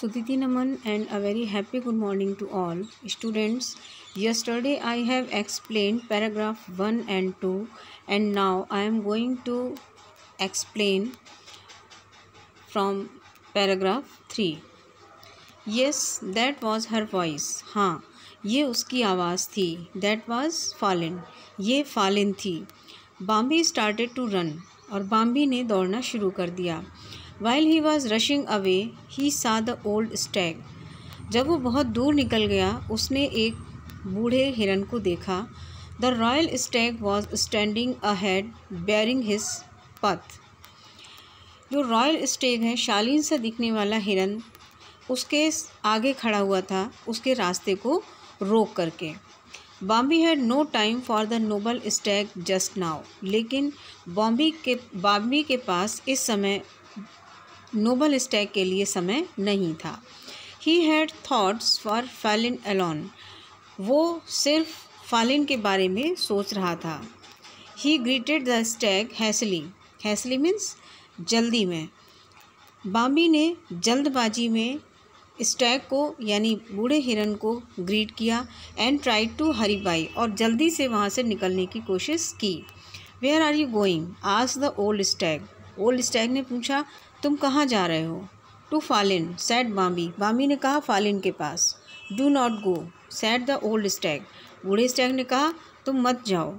Suditi Naman and a very happy good morning to all students yesterday I have explain paragraph one and two and now I am going to explain from paragraph three yes that was her voice हाँ ये उसकी आवाज़ थी. That was Follin ये fallen थी. बॉम्बी started to run और बॉम्बी ने दौड़ना शुरू कर दिया. While he was rushing away he saw the old Stag जब वो बहुत दूर निकल गया, उसने एक बूढ़े हिरन को देखा। The royal stag was standing ahead barring his path जो रॉयल स्टेग है, शालीन सा दिखने वाला हिरन, उसके आगे खड़ा हुआ था, उसके रास्ते को रोक करके। Bambi had no time for the noble stag just now लेकिन बॉम्बी के बॉम्बी के पास इस समय नोबल स्टैग के लिए समय नहीं था। He had thoughts for Faline alone वो सिर्फ़ फालिन के बारे में सोच रहा था। He greeted the stag hastily hastily means जल्दी में। बाम्बी ने जल्दबाजी में स्टैग को, यानी बूढ़े हिरन को ग्रीट किया and try to hurry by और जल्दी से वहाँ से निकलने की कोशिश की। वेयर आर यू गोइंग आज the old stag old stag ने पूछा तुम कहाँ जा रहे हो? टू फालिन, सैड बाम्बी बामी ने कहा, फालिन के पास। Do not go, said the old stag. बूढ़े स्टैग ने कहा, तुम मत जाओ।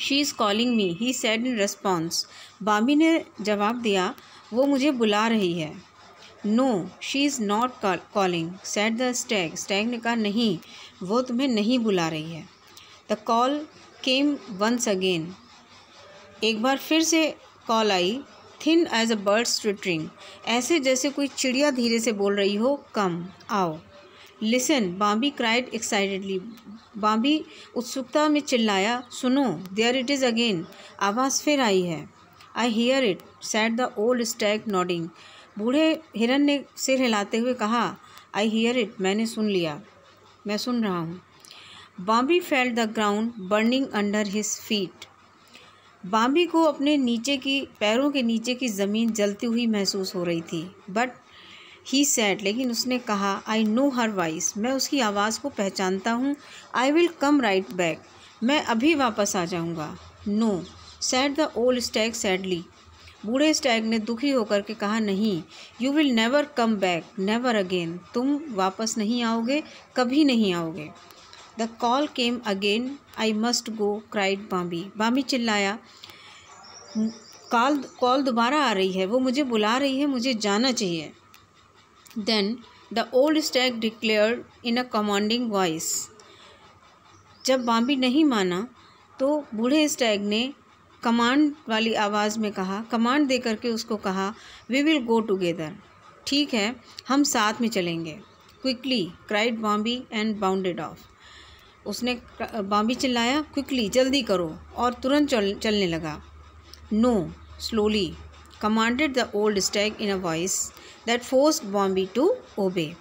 She is calling me, he said in response. Bambi ने जवाब दिया, वो मुझे बुला रही है। No, she is not calling, said the stag. Stag ने कहा, नहीं, वो तुम्हें नहीं बुला रही है। The call came once again. एक बार फिर से call I. Thin as a bird twittering ऐसे जैसे कोई चिड़िया धीरे से बोल रही हो, कम, आओ। Listen Bambi cried excitedly Bambi उत्सुकता में चिल्लाया, सुनो देयर इट इज़ अगेन आवाज़ फिर आई है। I hear it said the old stag nodding बूढ़े हिरन ने सिर हिलाते हुए कहा आई हियर इट मैंने सुन लिया। मैं सुन रहा हूँ। Bambi felt the ground burning under his feet Bambi को अपने नीचे की, पैरों के नीचे की ज़मीन जलती हुई महसूस हो रही थी बट ही सैड लेकिन उसने कहा आई नो हर वॉइस मैं उसकी आवाज़ को पहचानता हूँ। I will come right back मैं अभी वापस आ जाऊँगा. No said the old stag sadly बूढ़े स्टैग ने दुखी होकर के कहा, नहीं you will never come back never again तुम वापस नहीं आओगे, कभी नहीं आओगे. The call came again I must go cried Bambi Bambi चिल्लाया कॉल कॉल दोबारा आ रही है। वो मुझे बुला रही है, मुझे जाना चाहिए। Then the old stag declared in a commanding voice जब बाम्बी नहीं माना तो बूढ़े स्टैग ने कमांड वाली आवाज़ में कहा कमांड दे करके उसको कहा वी विल गो टुगेदर ठीक है, हम साथ में चलेंगे. Quickly cried Bambi and bounded off उसने बॉम्बी चिल्लाया क्विकली जल्दी करो, और तुरंत चल, चलने लगा। No slowly commanded the old stag in a voice that force Bambi to obey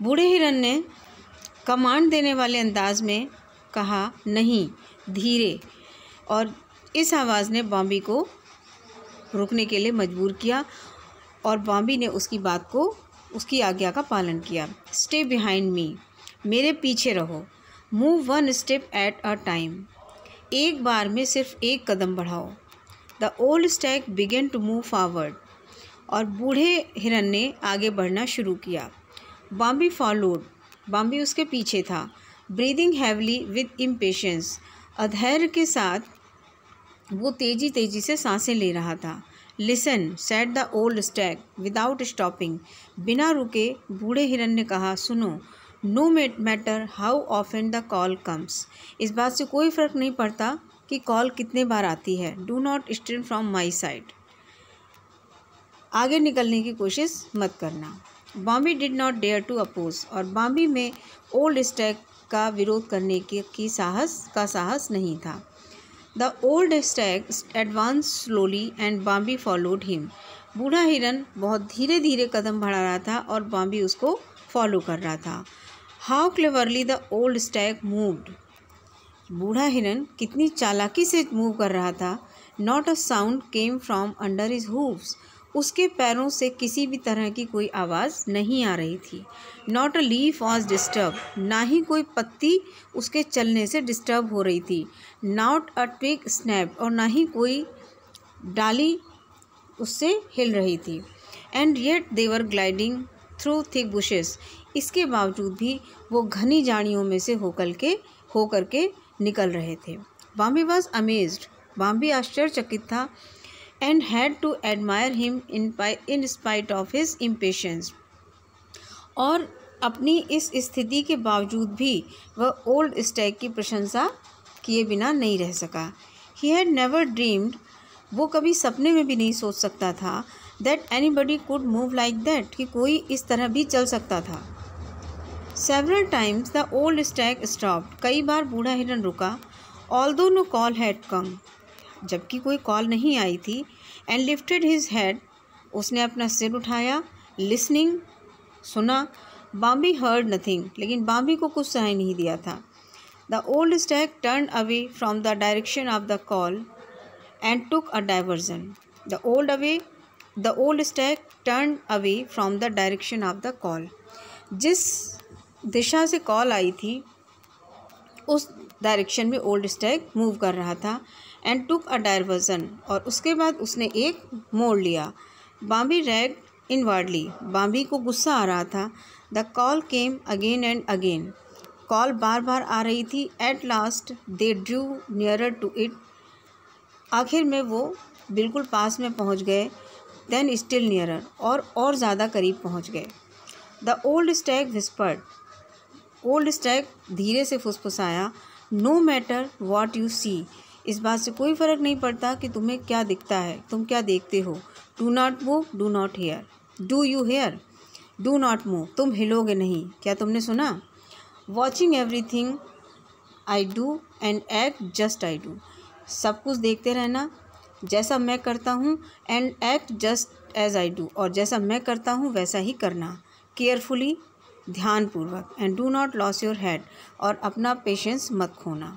बूढ़े हिरन ने कमांड देने वाले अंदाज में कहा, नहीं, धीरे, और इस आवाज़ ने बॉम्बी को रुकने के लिए मजबूर किया और बॉम्बी ने उसकी बात को, उसकी आज्ञा का पालन किया। स्टे बिहाइंड मी मेरे पीछे रहो। Move one step at a time एक बार में सिर्फ़ एक कदम बढ़ाओ। The old stag began to move forward और बूढ़े हिरन ने आगे बढ़ना शुरू किया। बॉम्बी फॉलोड बॉम्बी उसके पीछे था। ब्रीदिंग हैवली विद इम्पेशंस अधैर्य के साथ वो तेज़ी तेज़ी से साँसें ले रहा था। Listen said the old stag without stopping बिना रुके बूढ़े हिरन ने कहा, सुनो no matter how often the call comes इस बात से कोई फ़र्क नहीं पड़ता कि कॉल कितने बार आती है। Do not stand from my side आगे निकलने की कोशिश मत करना। Bambi did not dare to oppose और बॉम्बी में ओल्ड स्टैग का विरोध करने की, की साहस का साहस नहीं था। The old stag advance slowly and Bambi followed him बूढ़ा हिरन बहुत धीरे धीरे कदम बढ़ा रहा था और बॉम्बी उसको फॉलो कर रहा था। How cleverly the old stag moved बूढ़ा हिरन कितनी चालाकी से मूव कर रहा था। Not a sound came from under his hooves उसके पैरों से किसी भी तरह की कोई आवाज़ नहीं आ रही थी। Not a leaf was disturb ना ही कोई पत्ती उसके चलने से डिस्टर्ब हो रही थी। नॉट अ ट्विग स्नैप और ना ही कोई डाली उससे हिल रही थी। And yet they were gliding through thick bushes इसके बावजूद भी वो घनी जाड़ियों में से होकर के होकर के निकल रहे थे। बॉम्बे वॉज़ अमेज्ड बॉम्बे आश्चर्यचकित था and had to admire him in in spite of his impatience और अपनी इस स्थिति के बावजूद भी वह ओल्ड स्टैग की प्रशंसा किए बिना नहीं रह सका। ही हैड नेवर ड्रीम्ड वो कभी सपने में भी नहीं सोच सकता था that anybody could move like that कि कोई इस तरह भी चल सकता था। Several times the old stag stop कई बार बूढ़ा हिरन रुका ऑल दो नो कॉल हैड कम जबकि कोई कॉल नहीं आई थी एंड लिफ्टेड हिज हेड उसने अपना सिर उठाया लिसनिंग सुना। बाम्बी हर्ड नथिंग लेकिन बाम्बी को कुछ सुनाई नहीं दिया था। The old stag turn away from the direction of the call and took a diversion the old away the old stag turn away from the direction of the call जिस दिशा से कॉल आई थी। उस डायरेक्शन में old Stag move कर रहा था and took a diversion और उसके बाद उसने एक मोड़ लिया। बाम्बी रैग इनवर्डली बाम्बी को गुस्सा आ रहा था। The call came again and again call बार बार आ रही थी। At last they drew nearer to it आखिर में वो बिल्कुल पास में पहुँच गए देन स्टिल नियरर और और ज़्यादा करीब पहुँच गए। The old stag whispered old stag धीरे से फुसफुसाया no matter what you see इस बात से कोई फ़र्क नहीं पड़ता कि तुम्हें क्या दिखता है, तुम क्या देखते हो। Do not move do not hear do you hear do not move तुम हिलोगे नहीं। क्या तुमने सुना? Watching everything I do and act just I do सब कुछ देखते रहना, जैसा मैं करता हूँ and act just as I do और जैसा मैं करता हूँ, वैसा ही करना। केयरफुली ध्यानपूर्वक and do not lose your head और अपना पेशेंस मत खोना।